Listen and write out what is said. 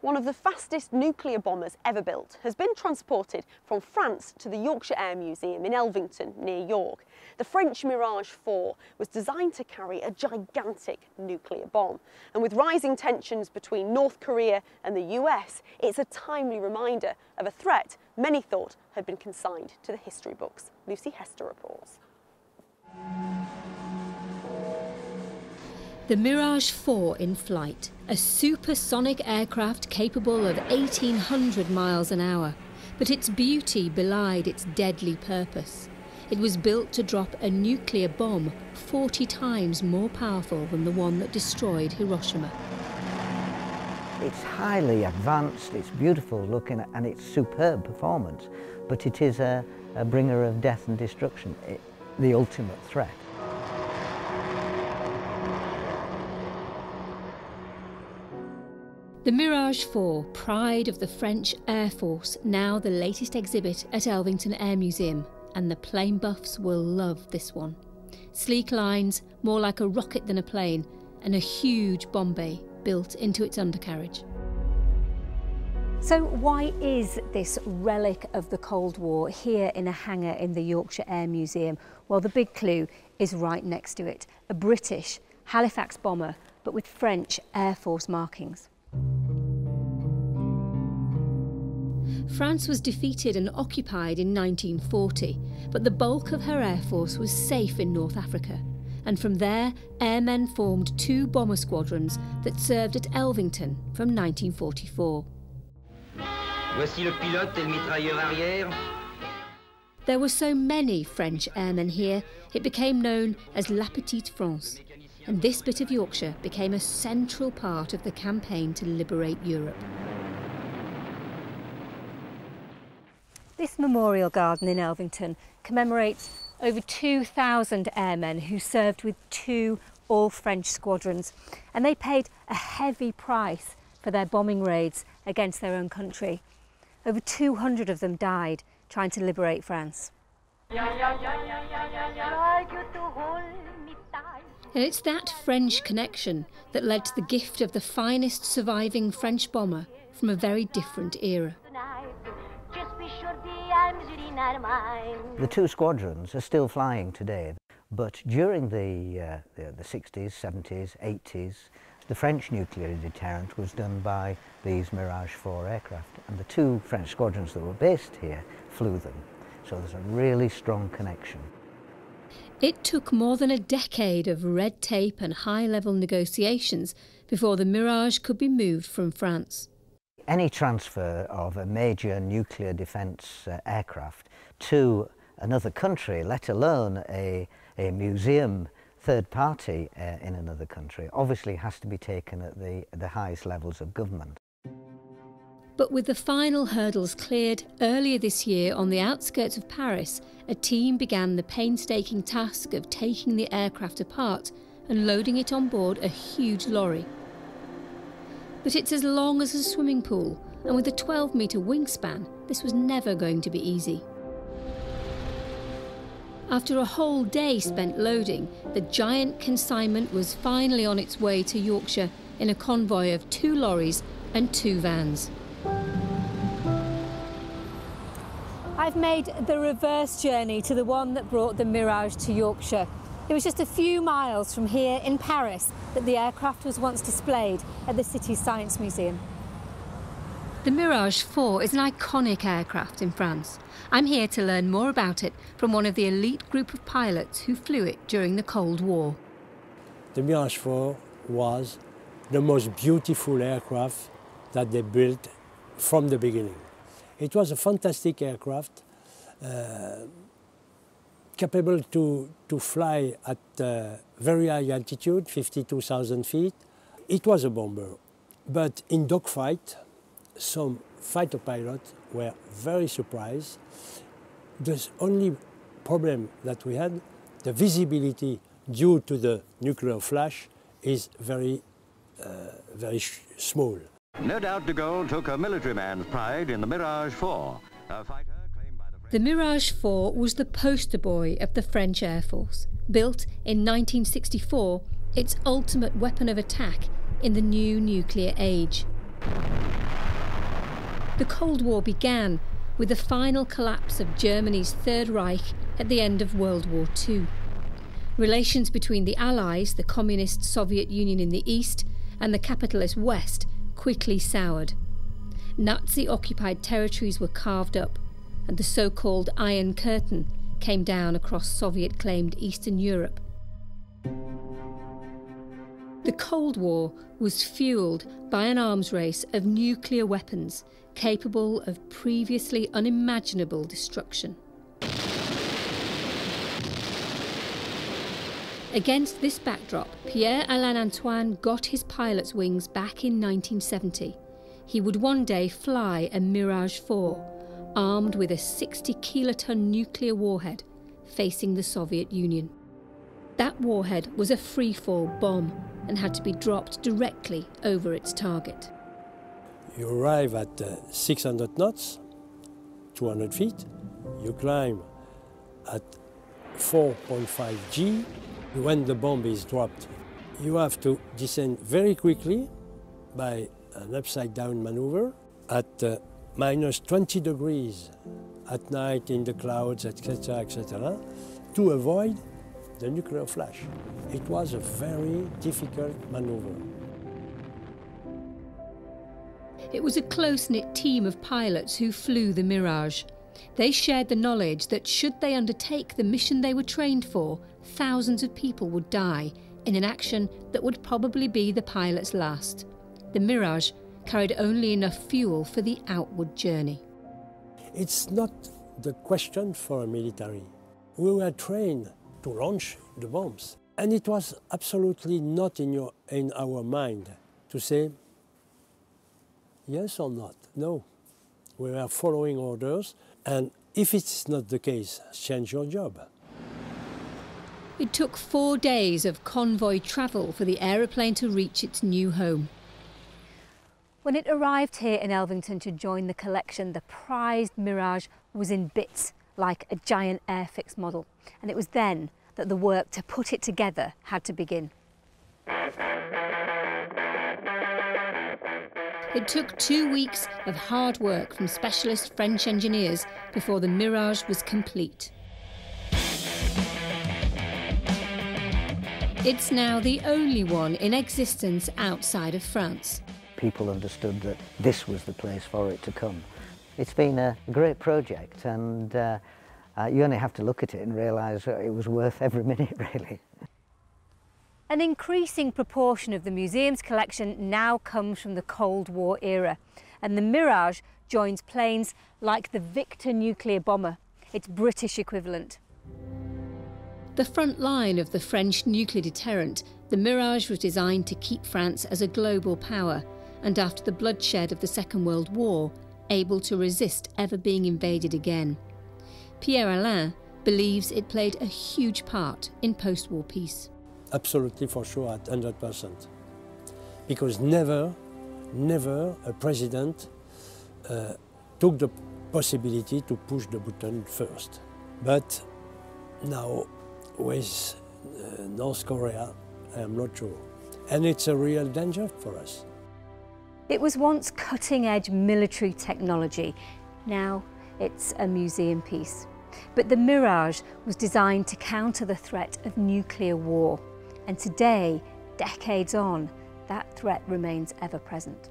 one of the fastest nuclear bombers ever built, has been transported from France to the Yorkshire Air Museum in Elvington, near York. The French Mirage 4 was designed to carry a gigantic nuclear bomb. And with rising tensions between North Korea and the US, it's a timely reminder of a threat many thought had been consigned to the history books. Lucy Hester reports. The Mirage 4 in flight, a supersonic aircraft capable of 1800 miles an hour. But its beauty belied its deadly purpose. It was built to drop a nuclear bomb 40 times more powerful than the one that destroyed Hiroshima. It's highly advanced, it's beautiful looking, and it's superb performance, but it is a, a bringer of death and destruction, it, the ultimate threat. The Mirage 4, pride of the French Air Force, now the latest exhibit at Elvington Air Museum, and the plane buffs will love this one. Sleek lines, more like a rocket than a plane, and a huge bomb bay built into its undercarriage. So why is this relic of the Cold War here in a hangar in the Yorkshire Air Museum? Well, the big clue is right next to it, a British Halifax bomber, but with French Air Force markings. France was defeated and occupied in 1940, but the bulk of her air force was safe in North Africa. And from there, airmen formed two bomber squadrons that served at Elvington from 1944. Voici le pilote et le mitrailleur arrière. There were so many French airmen here, it became known as La Petite France and this bit of Yorkshire became a central part of the campaign to liberate Europe. This memorial garden in Elvington commemorates over 2,000 airmen who served with two all-French squadrons and they paid a heavy price for their bombing raids against their own country. Over 200 of them died trying to liberate France. And it's that French connection that led to the gift of the finest surviving French bomber from a very different era. The two squadrons are still flying today, but during the, uh, the, the 60s, 70s, 80s, the French nuclear deterrent was done by these Mirage 4 aircraft, and the two French squadrons that were based here flew them. So there's a really strong connection. It took more than a decade of red tape and high level negotiations before the Mirage could be moved from France. Any transfer of a major nuclear defence uh, aircraft to another country, let alone a, a museum third party uh, in another country, obviously has to be taken at the, the highest levels of government. But with the final hurdles cleared earlier this year on the outskirts of Paris, a team began the painstaking task of taking the aircraft apart and loading it on board a huge lorry. But it's as long as a swimming pool, and with a 12 metre wingspan, this was never going to be easy. After a whole day spent loading, the giant consignment was finally on its way to Yorkshire in a convoy of two lorries and two vans. I've made the reverse journey to the one that brought the Mirage to Yorkshire. It was just a few miles from here in Paris that the aircraft was once displayed at the city's Science Museum. The Mirage 4 is an iconic aircraft in France. I'm here to learn more about it from one of the elite group of pilots who flew it during the Cold War. The Mirage 4 was the most beautiful aircraft that they built from the beginning. It was a fantastic aircraft, uh, capable to, to fly at uh, very high altitude, 52,000 feet. It was a bomber, but in dogfight, some fighter pilots were very surprised. The only problem that we had, the visibility due to the nuclear flash is very, uh, very small. No doubt de Gaulle took a military man's pride in the Mirage 4, the Mirage 4 was the poster boy of the French Air Force. Built in 1964, its ultimate weapon of attack in the new nuclear age. The Cold War began with the final collapse of Germany's Third Reich at the end of World War II. Relations between the Allies, the communist Soviet Union in the east, and the capitalist West quickly soured. Nazi occupied territories were carved up, and the so called Iron Curtain came down across Soviet claimed Eastern Europe. The Cold War was fuelled by an arms race of nuclear weapons capable of previously unimaginable destruction. Against this backdrop, Pierre Alain Antoine got his pilot's wings back in 1970. He would one day fly a Mirage 4, armed with a 60 kiloton nuclear warhead, facing the Soviet Union. That warhead was a freefall bomb and had to be dropped directly over its target. You arrive at uh, 600 knots, 200 feet, you climb at 4.5 G, when the bomb is dropped, you have to descend very quickly by an upside down maneuver at uh, minus 20 degrees at night in the clouds, etc., etc., to avoid the nuclear flash. It was a very difficult maneuver. It was a close knit team of pilots who flew the Mirage. They shared the knowledge that should they undertake the mission they were trained for, thousands of people would die in an action that would probably be the pilot's last. The Mirage carried only enough fuel for the outward journey. It's not the question for a military. We were trained to launch the bombs. And it was absolutely not in, your, in our mind to say yes or not. No. We were following orders, and if it's not the case, change your job. It took four days of convoy travel for the aeroplane to reach its new home. When it arrived here in Elvington to join the collection, the prized Mirage was in bits, like a giant Airfix model. And it was then that the work to put it together had to begin. It took two weeks of hard work from specialist French engineers before the Mirage was complete. It's now the only one in existence outside of France. People understood that this was the place for it to come. It's been a great project and uh, uh, you only have to look at it and realise it was worth every minute really. An increasing proportion of the museum's collection now comes from the Cold War era and the Mirage joins planes like the Victor nuclear bomber, its British equivalent. The front line of the French nuclear deterrent, the Mirage was designed to keep France as a global power, and after the bloodshed of the Second World War, able to resist ever being invaded again. Pierre Alain believes it played a huge part in post war peace. Absolutely, for sure, at 100%. Because never, never a president uh, took the possibility to push the button first. But now with uh, North Korea, I am not sure. And it's a real danger for us. It was once cutting edge military technology. Now it's a museum piece. But the Mirage was designed to counter the threat of nuclear war. And today, decades on, that threat remains ever present.